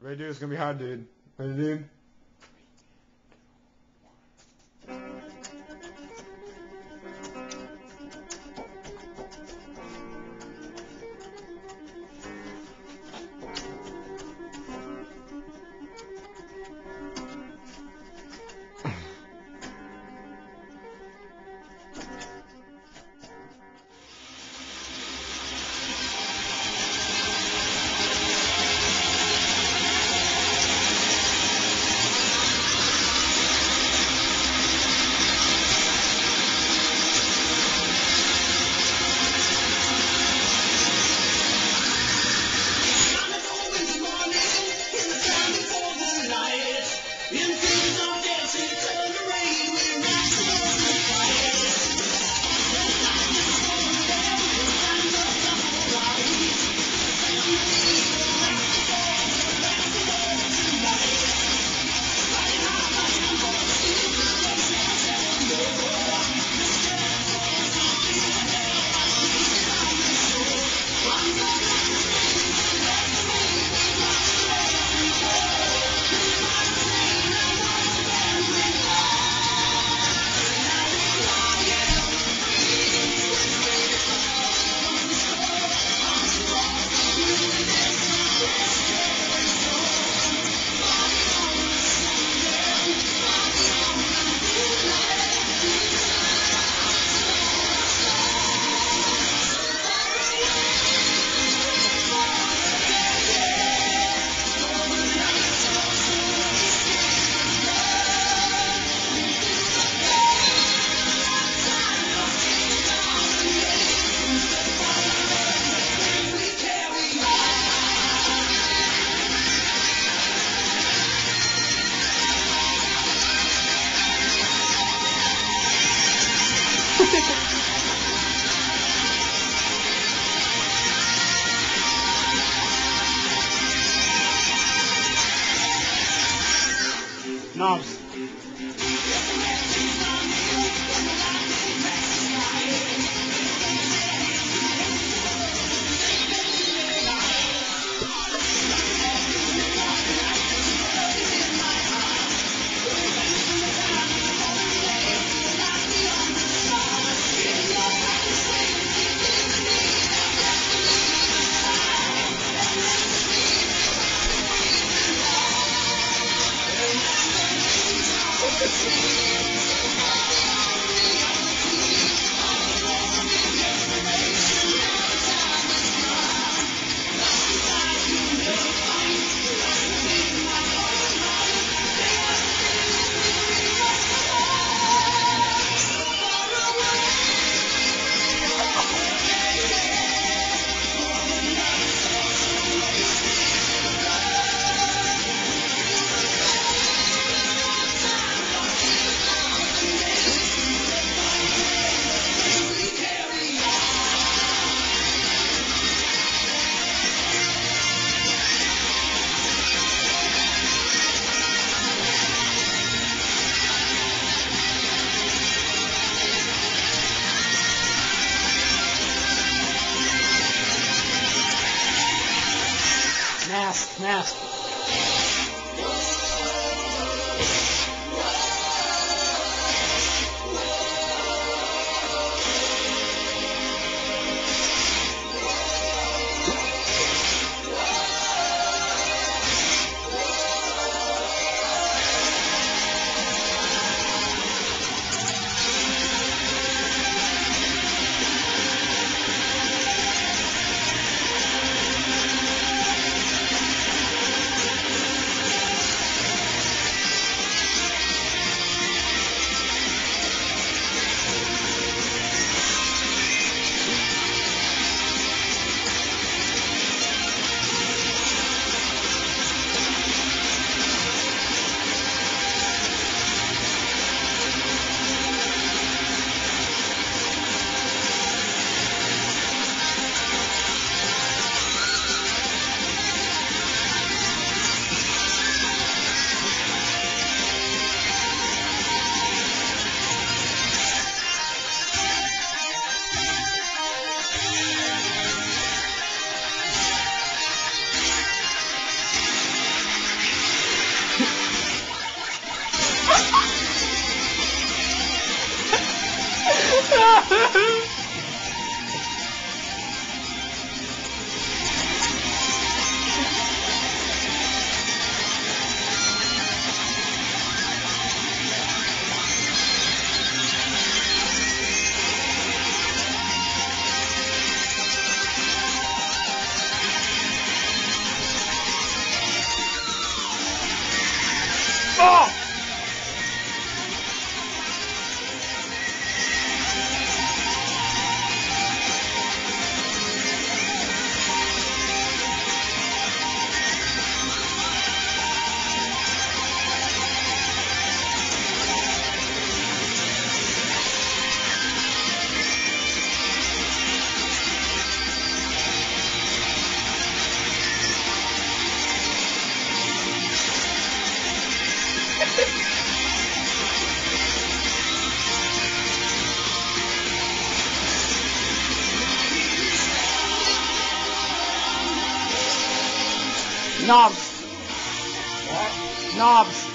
Ready, dude? It's gonna be hard, dude. Ready, dude? Knobs. Knobs. Knobs.